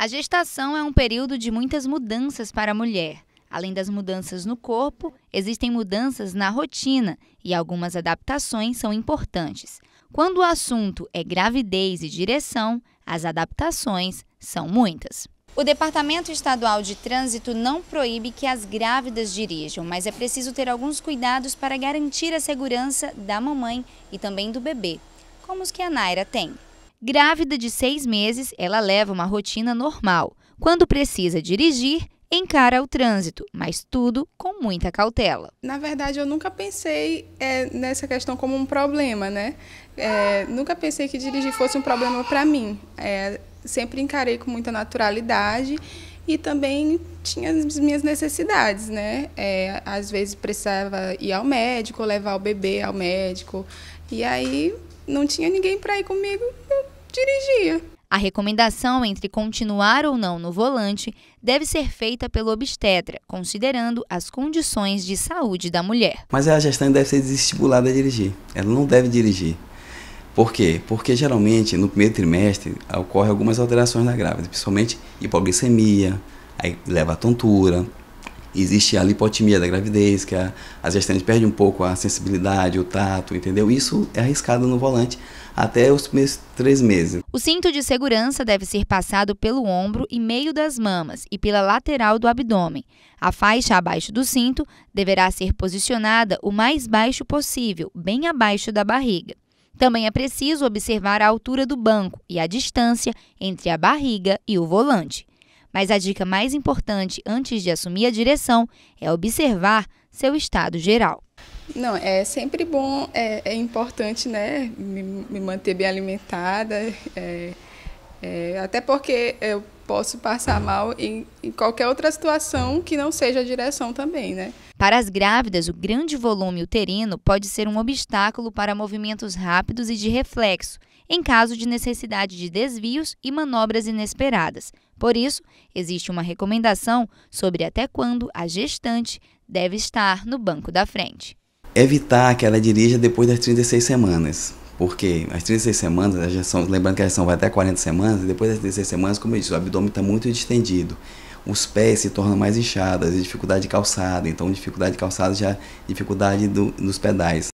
A gestação é um período de muitas mudanças para a mulher. Além das mudanças no corpo, existem mudanças na rotina e algumas adaptações são importantes. Quando o assunto é gravidez e direção, as adaptações são muitas. O Departamento Estadual de Trânsito não proíbe que as grávidas dirijam, mas é preciso ter alguns cuidados para garantir a segurança da mamãe e também do bebê, como os que a Naira tem. Grávida de seis meses, ela leva uma rotina normal. Quando precisa dirigir, encara o trânsito, mas tudo com muita cautela. Na verdade, eu nunca pensei é, nessa questão como um problema, né? É, nunca pensei que dirigir fosse um problema para mim. É, sempre encarei com muita naturalidade e também tinha as minhas necessidades, né? É, às vezes precisava ir ao médico, levar o bebê ao médico, e aí não tinha ninguém para ir comigo, dirigia. A recomendação entre continuar ou não no volante deve ser feita pelo obstetra, considerando as condições de saúde da mulher. Mas a gestante deve ser desestimulada a dirigir. Ela não deve dirigir. Por quê? Porque geralmente no primeiro trimestre ocorrem algumas alterações na grávida, principalmente hipoglicemia, aí leva a tontura, existe a lipotimia da gravidez, que a, a gestante perde um pouco a sensibilidade, o tato, entendeu? Isso é arriscado no volante até os primeiros três meses. O cinto de segurança deve ser passado pelo ombro e meio das mamas e pela lateral do abdômen. A faixa abaixo do cinto deverá ser posicionada o mais baixo possível, bem abaixo da barriga. Também é preciso observar a altura do banco e a distância entre a barriga e o volante. Mas a dica mais importante antes de assumir a direção é observar seu estado geral. Não, é sempre bom, é, é importante, né, me, me, manter bem alimentada, é, é, até porque eu posso passar mal em, em, qualquer outra situação que não seja a direção também, né. Para as grávidas, o grande volume uterino pode ser um obstáculo para movimentos rápidos e de reflexo, em caso de necessidade de desvios e manobras inesperadas. Por isso, existe uma recomendação sobre até quando a gestante deve estar no banco da frente. Evitar que ela dirija depois das 36 semanas. Porque as 36 semanas, gestão, lembrando que a gestão vai até 40 semanas, e depois das 36 semanas, como eu disse, o abdômen está muito distendido. Os pés se tornam mais inchados, dificuldade de calçada. Então, dificuldade de calçada já é dificuldade do, dos pedais.